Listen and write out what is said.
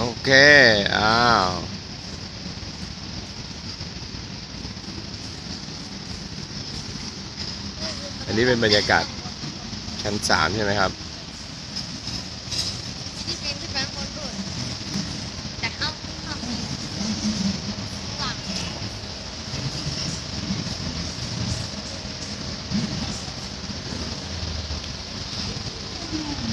โอเค อ้าว อันนี้เป็นบรรยากาศชั้นสามใช่ไหมครับ Yeah.